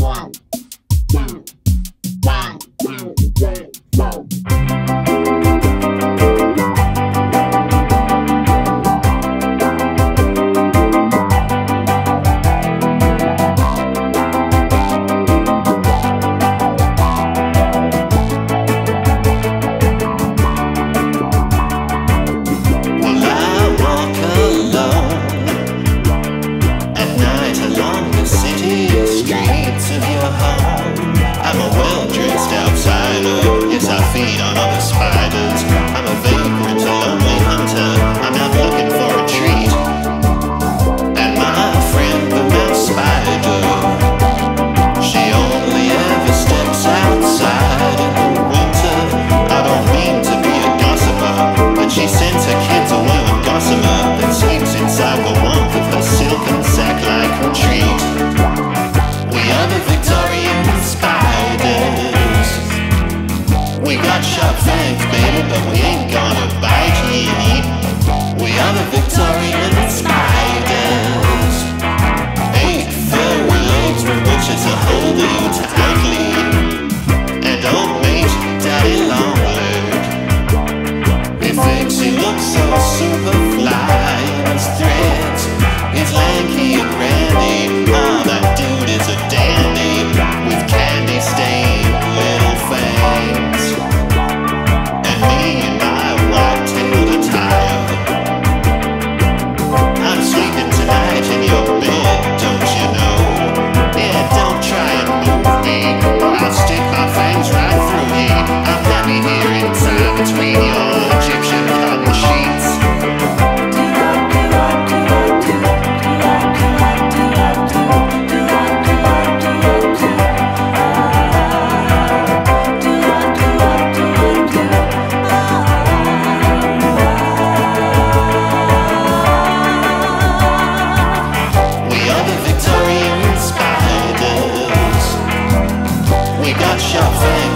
but we ain't gonna bite you. We Victorian I've.